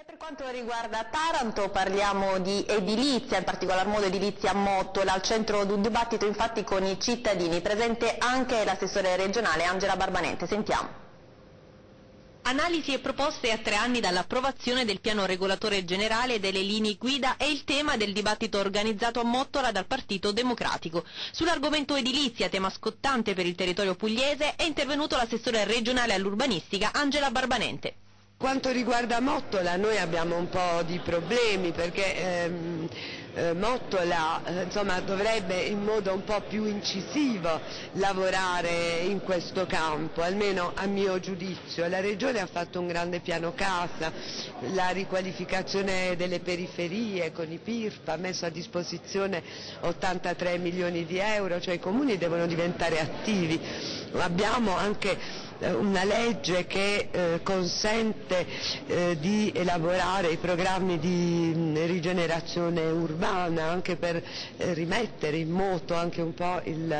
E per quanto riguarda Taranto parliamo di edilizia, in particolar modo edilizia Mottola, al centro di un dibattito infatti con i cittadini, presente anche l'assessore regionale Angela Barbanente. Sentiamo. Analisi e proposte a tre anni dall'approvazione del piano regolatore generale e delle linee guida è il tema del dibattito organizzato a Mottola dal Partito Democratico. Sull'argomento edilizia, tema scottante per il territorio pugliese, è intervenuto l'assessore regionale all'urbanistica Angela Barbanente. Quanto riguarda Mottola noi abbiamo un po' di problemi perché ehm, eh, Mottola eh, insomma, dovrebbe in modo un po' più incisivo lavorare in questo campo, almeno a mio giudizio. La Regione ha fatto un grande piano casa, la riqualificazione delle periferie con i PIRP ha messo a disposizione 83 milioni di euro, cioè i comuni devono diventare attivi. Abbiamo anche una legge che eh, consente eh, di elaborare i programmi di mh, rigenerazione urbana anche per eh, rimettere in moto anche un po' il,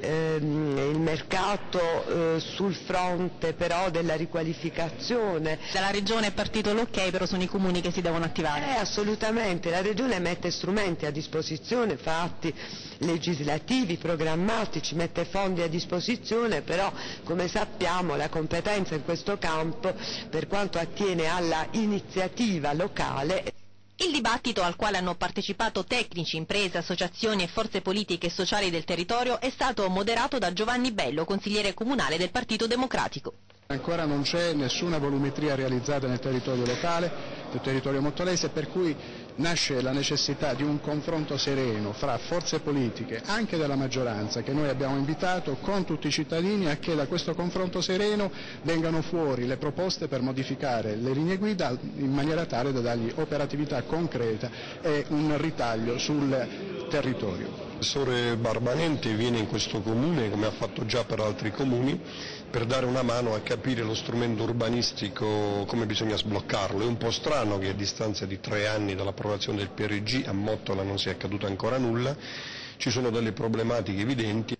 ehm, il mercato eh, sul fronte però della riqualificazione. Dalla Regione è partito l'ok, però sono i comuni che si devono attivare. Eh, assolutamente, la Regione mette strumenti a disposizione, fa atti legislativi, programmatici, mette fondi a disposizione, però come sappiamo la competenza in questo campo per quanto attiene alla iniziativa locale il dibattito al quale hanno partecipato tecnici, imprese, associazioni e forze politiche e sociali del territorio è stato moderato da Giovanni Bello, consigliere comunale del Partito Democratico. Ancora non c'è nessuna volumetria realizzata nel territorio locale, nel territorio mottolese, per cui nasce la necessità di un confronto sereno fra forze politiche, anche della maggioranza, che noi abbiamo invitato con tutti i cittadini a che da questo confronto sereno vengano fuori le proposte per modificare le linee guida in maniera tale da dargli operatività concreta e un ritaglio sul territorio. Professore Barbanente viene in questo comune, come ha fatto già per altri comuni, per dare una mano a capire lo strumento urbanistico, come bisogna sbloccarlo. È un po' strano che a distanza di tre anni dall'approvazione del PRG a Mottola non sia accaduto ancora nulla, ci sono delle problematiche evidenti